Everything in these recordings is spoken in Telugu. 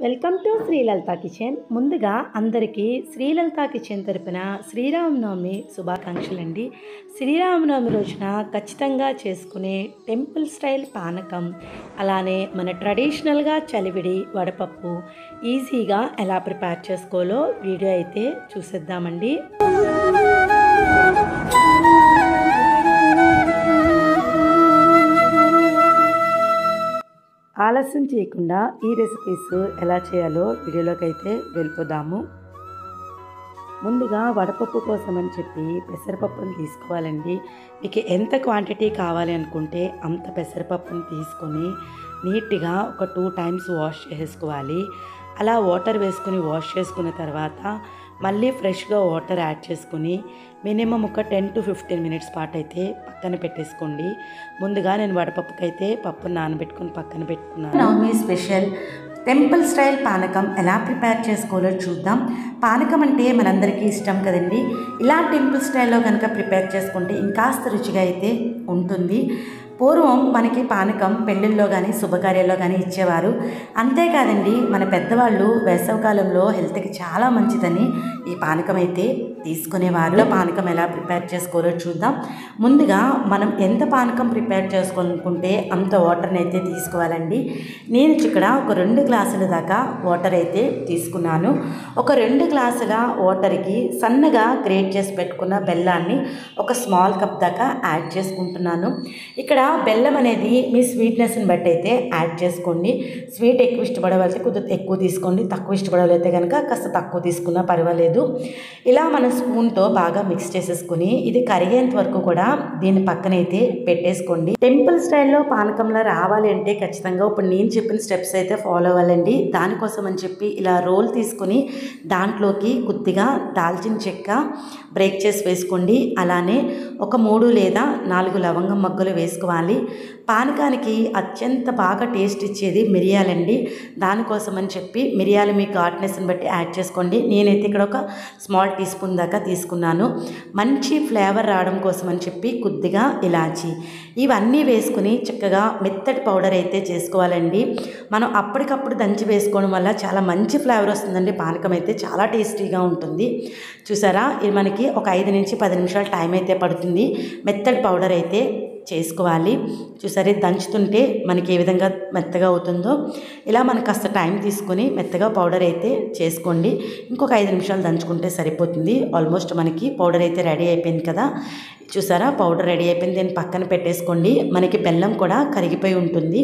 వెల్కమ్ టు శ్రీలలిత కిచెన్ ముందుగా అందరికీ శ్రీలలిత కిచెన్ తరపున శ్రీరామనవమి శుభాకాంక్షలు అండి శ్రీరామనవమి రోజున ఖచ్చితంగా చేసుకునే టెంపుల్ స్టైల్ పానకం అలానే మన ట్రెడిషనల్గా చలివిడి వడపప్పు ఈజీగా ఎలా ప్రిపేర్ చేసుకోవాలో వీడియో అయితే చూసేద్దామండి. ఆలస్యం చేయకుండా ఈ రెసిపీస్ ఎలా చేయాలో వీడియోలోకి అయితే వెళ్ళిపోదాము. ముందుగా వడపప్పు కోసం అని చెప్పి పెసరపప్పును తీసుకోవాలండి. మీకు ఎంత క్వాంటిటీ కావాలి అనుకుంటే అంత పెసరపప్పును తీసుకొని నీట్గా ఒక టూ టైమ్స్ వాష్ చేసుకోవాలి. అలా వాటర్ వేసుకుని వాష్ చేసుకున్న తర్వాత మళ్ళీ ఫ్రెష్గా వాటర్ యాడ్ చేసుకుని మినిమం ఒక టెన్ టు ఫిఫ్టీన్ మినిట్స్ పాటు అయితే పక్కన పెట్టేసుకోండి. ముందుగా నేను వడపప్పుకి అయితే పప్పును నానబెట్టుకుని పక్కన పెట్టుకున్నాను. నవమి స్పెషల్ టెంపుల్ స్టైల్ పానకం ఎలా ప్రిపేర్ చేసుకోవాలో చూద్దాం. పానకం అంటే మనందరికీ ఇష్టం కదండి. ఇలా టెంపుల్ స్టైల్లో కనుక ప్రిపేర్ చేసుకుంటే ఇంకాస్త రుచిగా అయితే ఉంటుంది. పూర్వం మనకి పానకం పెళ్ళిళ్ళలో కానీ శుభకార్యాల్లో కానీ ఇచ్చేవారు. అంతేకాదండి మన పెద్దవాళ్ళు వేసవకాలంలో హెల్త్కి చాలా మంచిదని ఈ పానకం అయితే తీసుకునేవారు. పానకం ఎలా ప్రిపేర్ చేసుకోవాలో చూద్దాం. ముందుగా మనం ఎంత పానకం ప్రిపేర్ చేసుకోనుకుంటే అంత వాటర్ని అయితే తీసుకోవాలండి. నేను ఇక్కడ ఒక రెండు గ్లాసుల దాకా వాటర్ అయితే తీసుకున్నాను. ఒక రెండు గ్లాసుల వాటర్కి సన్నగా గ్రేట్ చేసి పెట్టుకున్న బెల్లాన్ని ఒక స్మాల్ కప్ దాకా యాడ్ చేసుకుంటున్నాను. ఇక్కడ బెల్లం అనేది మీ స్వీట్నెస్ని బట్టి అయితే యాడ్ చేసుకోండి. స్వీట్ ఎక్కువ ఇష్టపడవలసి కొద్దిగా ఎక్కువ తీసుకోండి. తక్కువ ఇష్టపడవలైతే కనుక కాస్త తక్కువ తీసుకున్నా పర్వాలేదు. ఇలా మనం స్పూన్తో బాగా మిక్స్ చేసేసుకుని ఇది కరిగేంత వరకు కూడా దీని పక్కనైతే పెట్టేసుకోండి. టెంపుల్ స్టైల్లో పానకంలో రావాలి అంటే ఖచ్చితంగా ఇప్పుడు నేను చెప్పిన స్టెప్స్ అయితే ఫాలో అవ్వాలండి. దానికోసం అని చెప్పి ఇలా రోల్ తీసుకుని దాంట్లోకి కొద్దిగా దాల్చిన చెక్క బ్రేక్ చేసి వేసుకోండి. అలానే ఒక మూడు లేదా నాలుగు లవంగం మగ్గులు వేసుకోవాలి. పానకానికి అత్యంత బాగా టేస్ట్ ఇచ్చేది మిరియాలండి దానికోసం అని చెప్పి మిరియాలు మీ ఘాట్నెస్ని బట్టి యాడ్ చేసుకోండి. నేనైతే ఇక్కడ ఒక స్మాల్ టీ స్పూన్ దాకా తీసుకున్నాను. మంచి ఫ్లేవర్ రావడం కోసం అని చెప్పి కొద్దిగా ఇలాచి. ఇవన్నీ వేసుకుని చక్కగా మెత్తటి పౌడర్ అయితే చేసుకోవాలండి. మనం అప్పటికప్పుడు దంచి వేసుకోవడం వల్ల చాలా మంచి ఫ్లేవర్ వస్తుందండి. పానకం అయితే చాలా టేస్టీగా ఉంటుంది. చూసారా? ఇది మనకి ఒక ఐదు నుంచి పది నిమిషాలు టైం అయితే పడుతుంది. మెత్తటి పౌడర్ అయితే చేసుకోవాలి. చూసారే దంచుతుంటే మనకి ఏ విధంగా మెత్తగా అవుతుందో. ఇలా మనకు కాస్త టైం తీసుకొని మెత్తగా పౌడర్ అయితే చేసుకోండి. ఇంకొక ఐదు నిమిషాలు దంచుకుంటే సరిపోతుంది. ఆల్మోస్ట్ మనకి పౌడర్ అయితే రెడీ అయిపోయింది కదా. చూసారా? పౌడర్ రెడీ అయిపోయింది. దీన్ని పక్కన పెట్టేసుకోండి. మనకి బెల్లం కూడా కరిగిపోయి ఉంటుంది.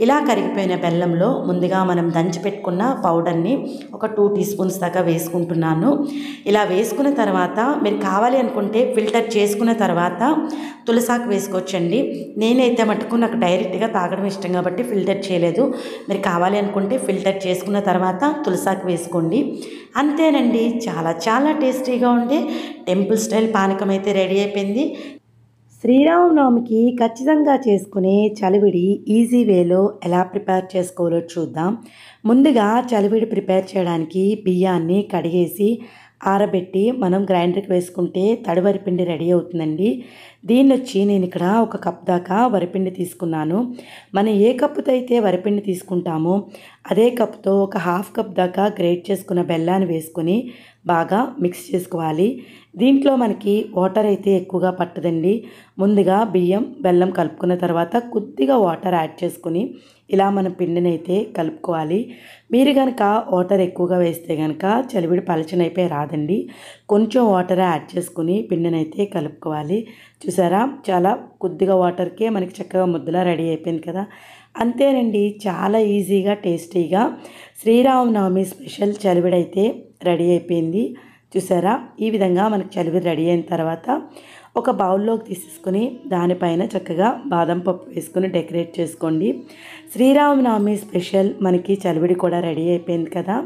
ఇలా కరిగిపోయిన బెల్లంలో ముందుగా మనం దంచి పెట్టుకున్న పౌడర్ని ఒక టూ టీ స్పూన్స్ దాకా వేసుకుంటున్నాను. ఇలా వేసుకున్న తర్వాత మీరు కావాలి అనుకుంటే ఫిల్టర్ చేసుకున్న తర్వాత తులసాకు వేసుకోవచ్చండి. నేనైతే మటుకు నాకు డైరెక్ట్గా తాగడం ఇష్టం కాబట్టి ఫిల్టర్ చేయలేదు. మీరు కావాలి అనుకుంటే ఫిల్టర్ చేసుకున్న తర్వాత తులసాకు వేసుకోండి. అంతేనండి. చాలా చాలా టేస్టీగా ఉండే టెంపుల్ స్టైల్ పానకం అయితే రెడీ అయిపోయింది. శ్రీరామనవమికి ఖచ్చితంగా చేసుకునే చలివిడి ఈజీ వేలో ఎలా ప్రిపేర్ చేసుకోవాలో చూద్దాం. ముందుగా చలివిడి ప్రిపేర్ చేయడానికి బియ్యాన్ని కడిగేసి ఆరబెట్టి మనం గ్రైండర్కి వేసుకుంటే తడివరి పిండి రెడీ అవుతుందండి. దీన్ని వచ్చి నేను ఇక్కడ ఒక కప్ దాకా వరిపిండి తీసుకున్నాను. మనం ఏ కప్పుతో అయితే వరిపిండి తీసుకుంటామో అదే కప్తో ఒక హాఫ్ కప్ దాకా గ్రేట్ చేసుకున్న బెల్లాన్ని వేసుకొని బాగా మిక్స్ చేసుకోవాలి. దీంట్లో మనకి వాటర్ అయితే ఎక్కువగా పట్టదండి. ముందుగా బియ్యం బెల్లం కలుపుకున్న తర్వాత కొద్దిగా వాటర్ యాడ్ చేసుకుని ఇలా మనం పిండిని అయితే కలుపుకోవాలి. మీరు కనుక వాటర్ ఎక్కువగా వేస్తే కనుక చలివిడి పలచనైపోయి రాదండి. కొంచెం వాటర్ యాడ్ చేసుకుని పిండినైతే కలుపుకోవాలి. చూసారా? చాలా కొద్దిగా వాటర్కే మనకి చక్కగా ముద్దలా రెడీ అయిపోయింది కదా. అంతేనండి చాలా ఈజీగా టేస్టీగా శ్రీరామనవమి స్పెషల్ చలివిడైతే రెడీ అయిపోయింది. చూసారా? ఈ విధంగా మనకి చలివి రెడీ అయిన తర్వాత ఒక బౌల్లోకి తీసేసుకుని దానిపైన చక్కగా బాదం పప్పు వేసుకొని డెకరేట్ చేసుకోండి. శ్రీరామనవమి స్పెషల్ మనకి చలివిడి కూడా రెడీ అయిపోయింది కదా?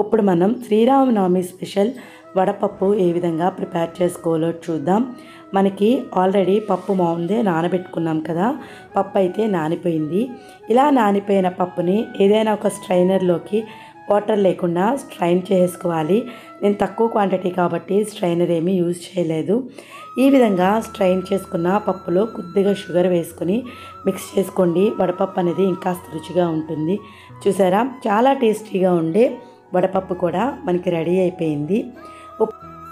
ఇప్పుడు మనం శ్రీరామనవమి స్పెషల్ వడపప్పు ఏ విధంగా ప్రిపేర్ చేసుకోవాలో చూద్దాం. మనకి ఆల్రెడీ పప్పు మాముందే నానబెట్టుకున్నాం కదా? పప్పు అయితే నానిపోయింది. ఇలా నానిపోయిన పప్పుని ఏదైనా ఒక స్ట్రైనర్లోకి వాటర్ లేకుండా స్ట్రైన్ చేసుకోవాలి. నేను తక్కువ క్వాంటిటీ కాబట్టి స్ట్రైనర్ ఏమీ యూజ్ చేయలేదు. ఈ విధంగా స్ట్రైన్ చేసుకున్న పప్పులో కొద్దిగా షుగర్ వేసుకొని మిక్స్ చేసుకోండి. వడపప్పు అనేది ఇంకా రుచిగా ఉంటుంది. చూసారా? చాలా టేస్టీగా ఉండే వడపప్పు కూడా మనకి రెడీ అయిపోయింది.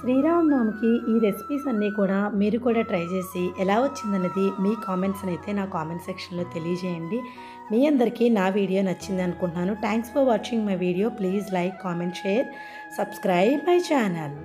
శ్రీరామనవమికి ఈ రెసిపీస్ అన్నీ కూడా మీరు కూడా ట్రై చేసి ఎలా వచ్చిందన్నది మీ కామెంట్స్ అయితే నా కామెంట్ సెక్షన్లో తెలియజేయండి. మీ అందరికీ నా వీడియో నచ్చింది అనుకుంటున్నాను. Thanks for watching my video please like comment share subscribe my channel